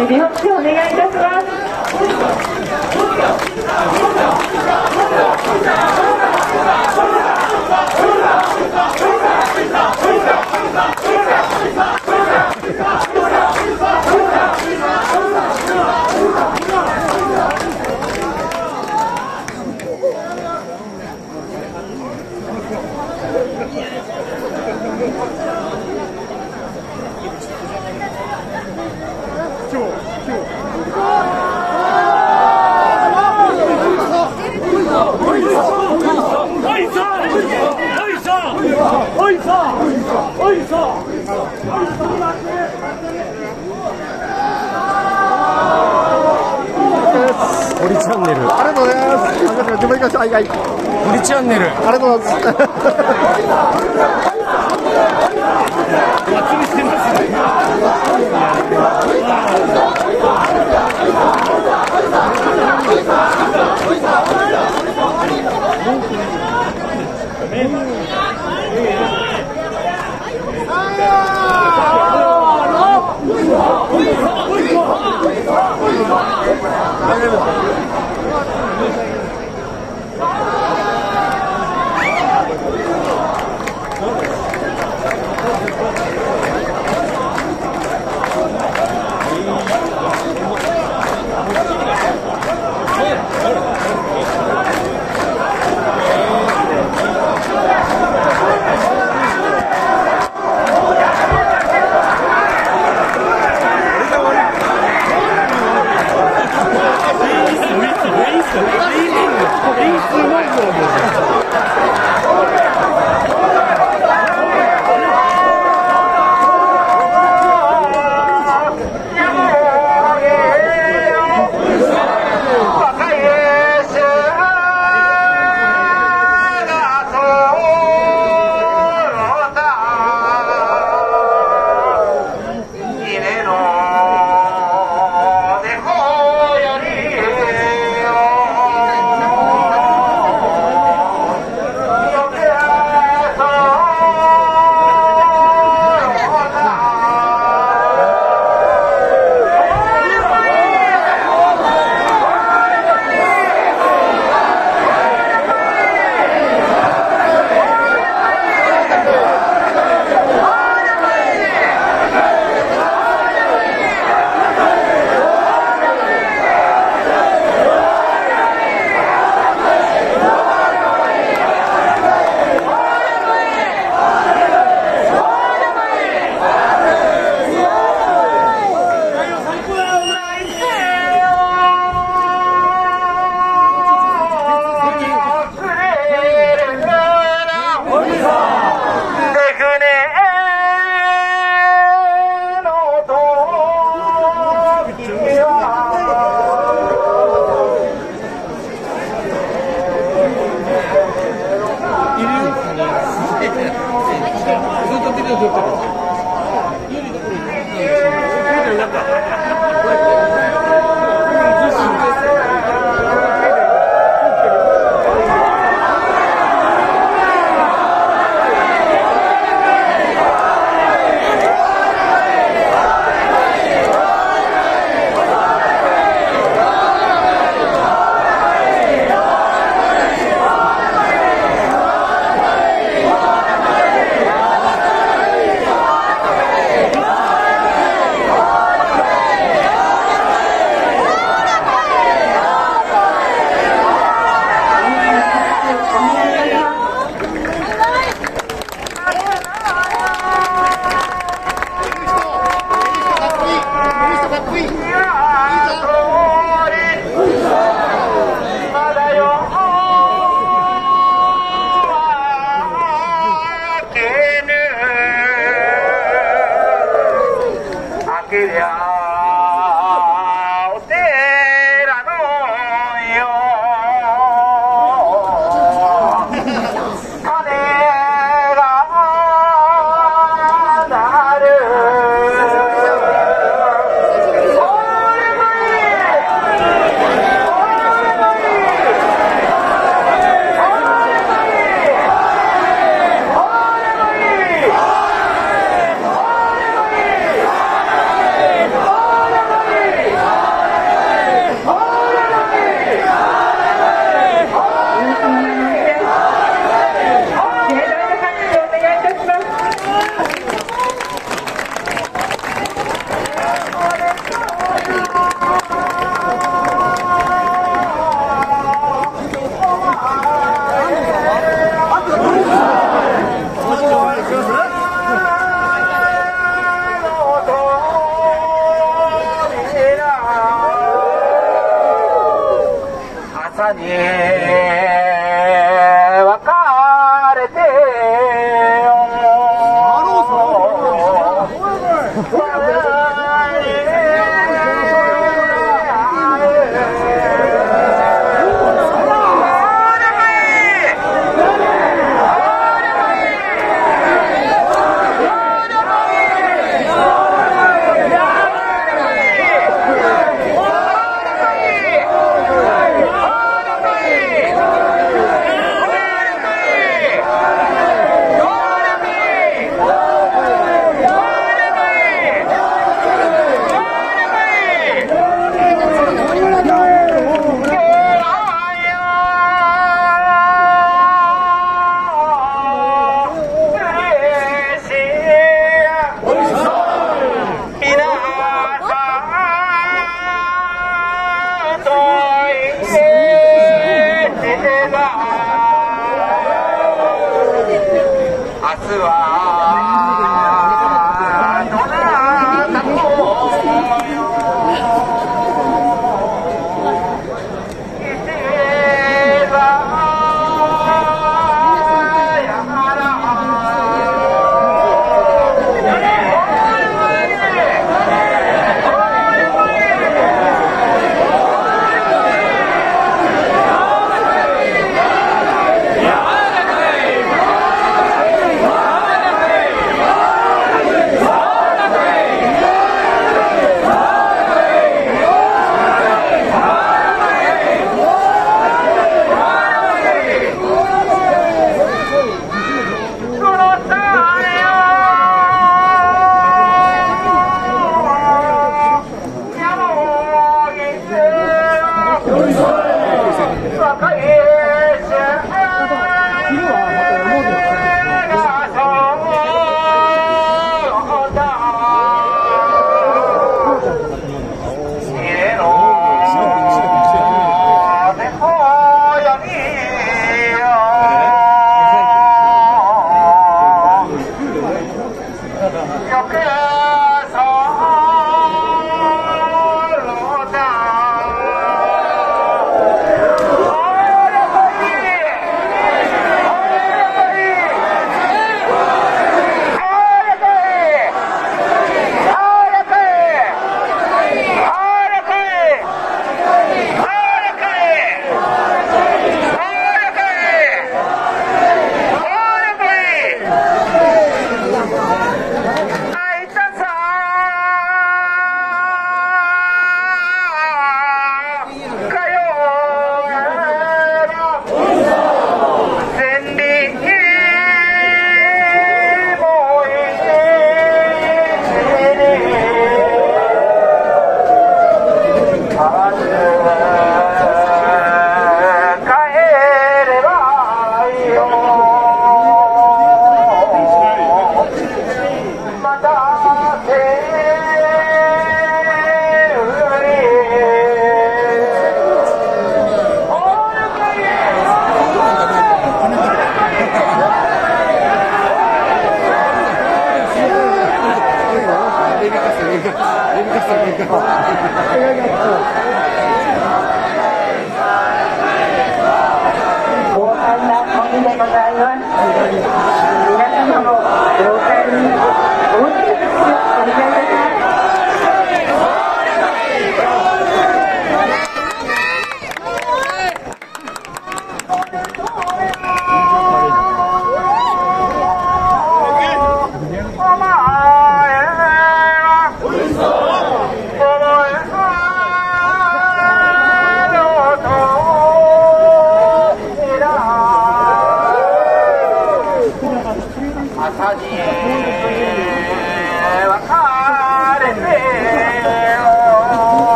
準備拍手お願いいたします。ンネルありがとうございます。自分行きましょう。はいはい。堀チャンネルありがとうございます。「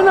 馬サボってん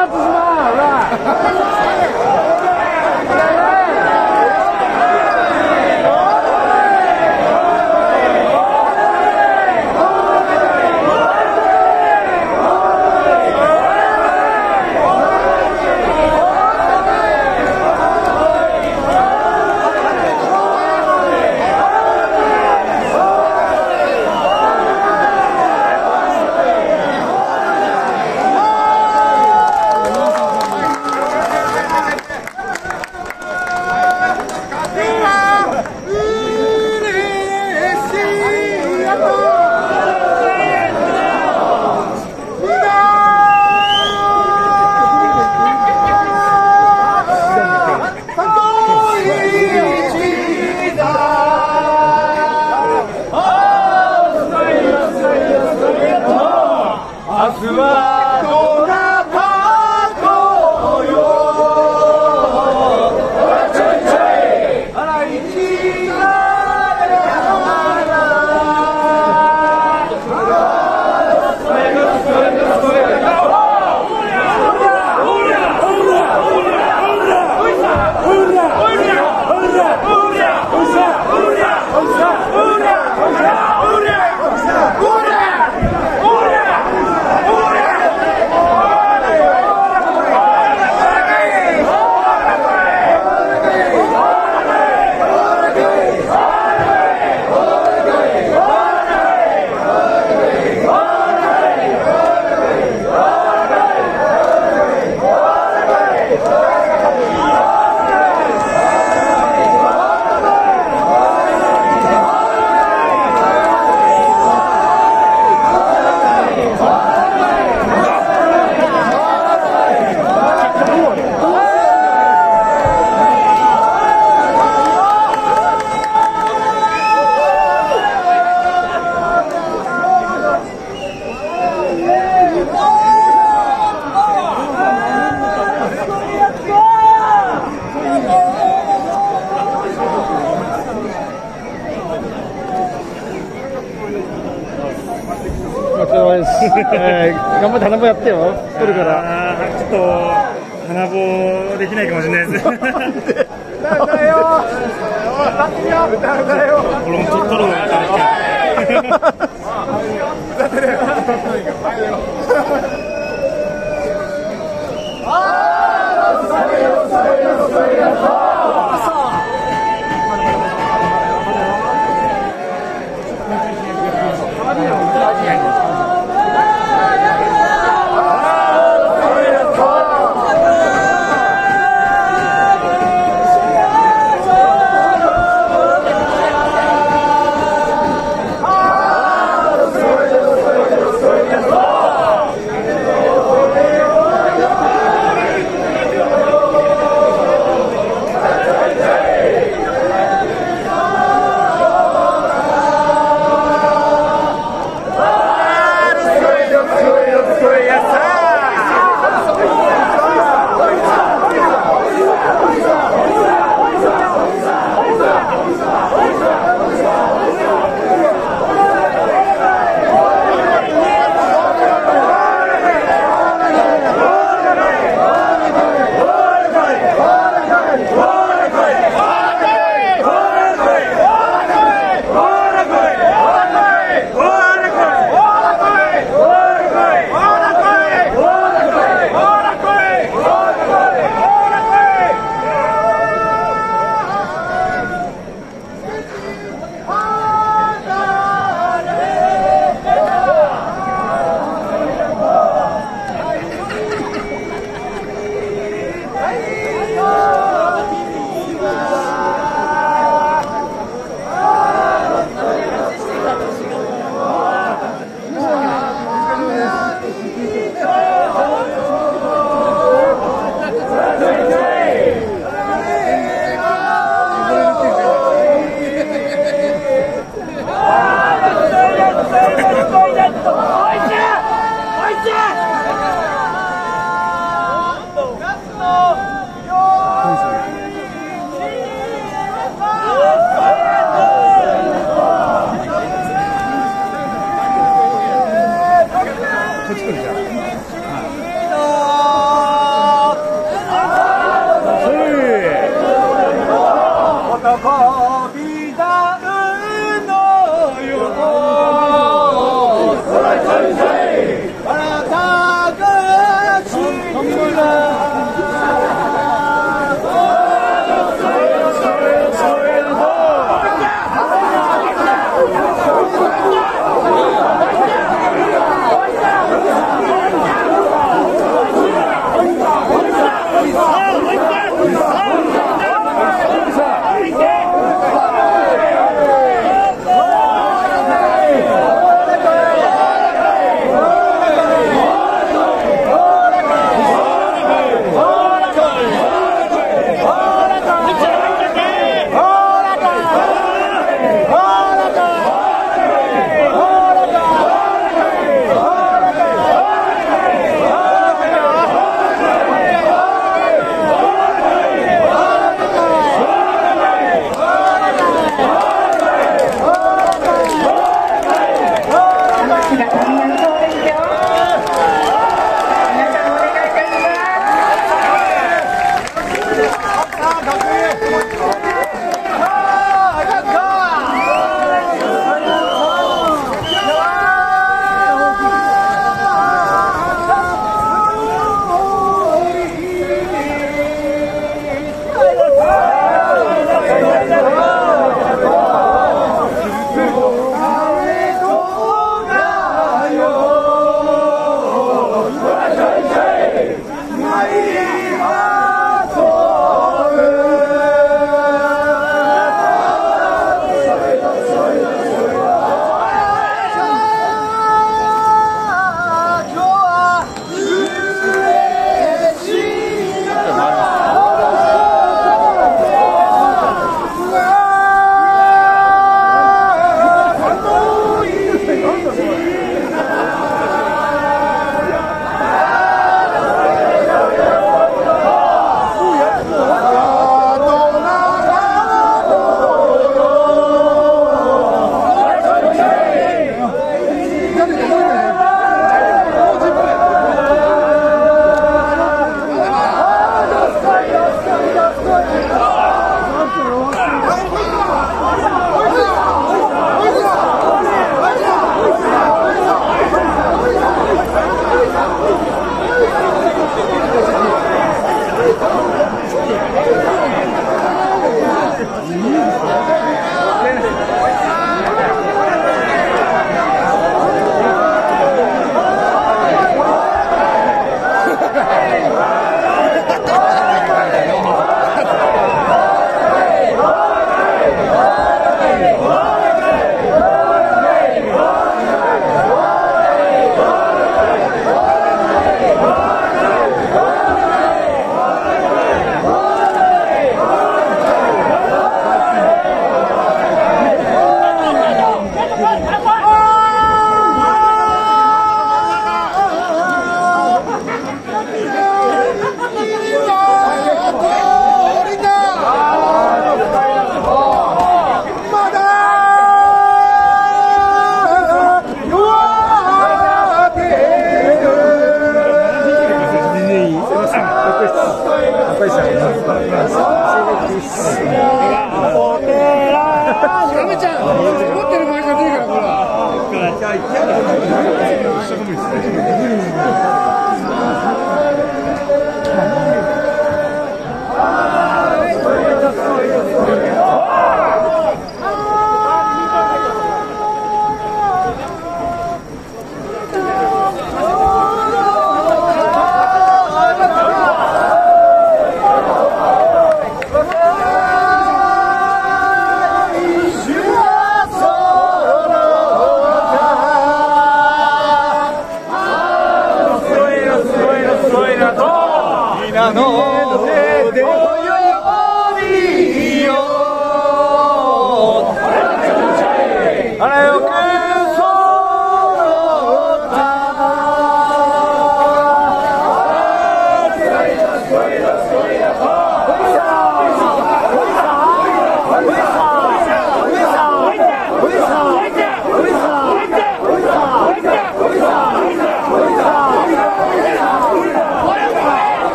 vai até lá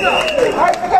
は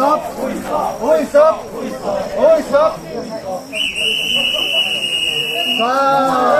おいしそう